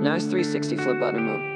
Nice 360 flip button move.